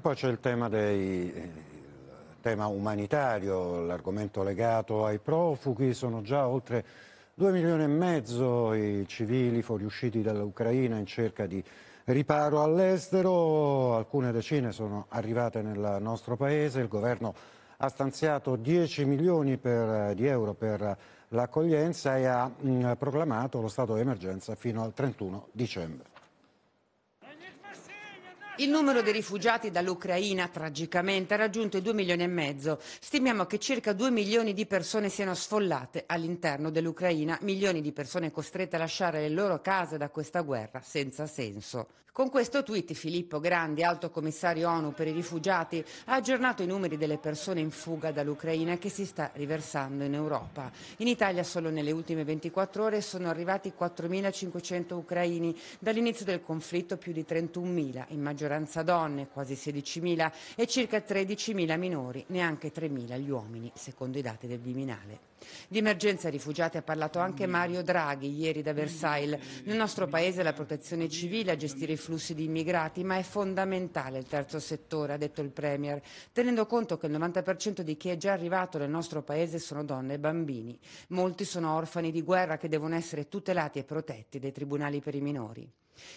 Poi c'è il tema, dei, tema umanitario, l'argomento legato ai profughi, sono già oltre 2 milioni e mezzo i civili fuoriusciti dall'Ucraina in cerca di riparo all'estero, alcune decine sono arrivate nel nostro paese, il governo ha stanziato 10 milioni per, di euro per l'accoglienza e ha mh, proclamato lo stato di emergenza fino al 31 dicembre. Il numero dei rifugiati dall'Ucraina tragicamente ha raggiunto i 2 milioni e mezzo. Stimiamo che circa 2 milioni di persone siano sfollate all'interno dell'Ucraina, milioni di persone costrette a lasciare le loro case da questa guerra senza senso. Con questo tweet Filippo Grandi, alto commissario ONU per i rifugiati, ha aggiornato i numeri delle persone in fuga dall'Ucraina che si sta riversando in Europa. In Italia solo nelle ultime 24 ore sono arrivati 4.500 ucraini, dall'inizio del conflitto più di 31.000, in maggioranza donne, quasi 16.000 e circa 13.000 minori, neanche 3.000 gli uomini, secondo i dati del Viminale. Di emergenza rifugiati ha parlato anche Mario Draghi ieri da Versailles. Nel nostro paese la protezione civile a gestire i flussi di immigrati, ma è fondamentale il terzo settore, ha detto il Premier, tenendo conto che il 90% di chi è già arrivato nel nostro paese sono donne e bambini. Molti sono orfani di guerra che devono essere tutelati e protetti dai tribunali per i minori.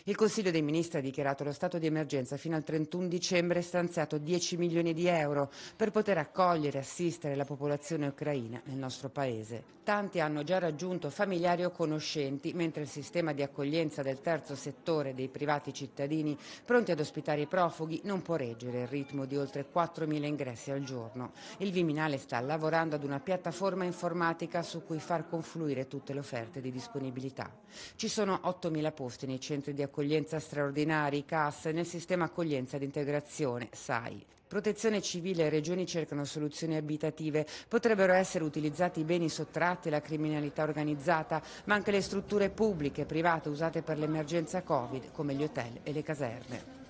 Il Consiglio dei Ministri ha dichiarato lo stato di emergenza fino al 31 dicembre e stanziato 10 milioni di euro per poter accogliere e assistere la popolazione ucraina nel nostro Paese. Tanti hanno già raggiunto familiari o conoscenti, mentre il sistema di accoglienza del terzo settore dei privati cittadini pronti ad ospitare i profughi non può reggere il ritmo di oltre 4.000 ingressi al giorno. Il Viminale sta lavorando ad una piattaforma informatica su cui far confluire tutte le offerte di disponibilità. Ci sono 8.000 posti nei centri di accoglienza straordinari, CAS, nel sistema accoglienza ed integrazione, SAI. Protezione civile e regioni cercano soluzioni abitative. Potrebbero essere utilizzati i beni sottratti alla criminalità organizzata, ma anche le strutture pubbliche e private usate per l'emergenza Covid, come gli hotel e le caserme.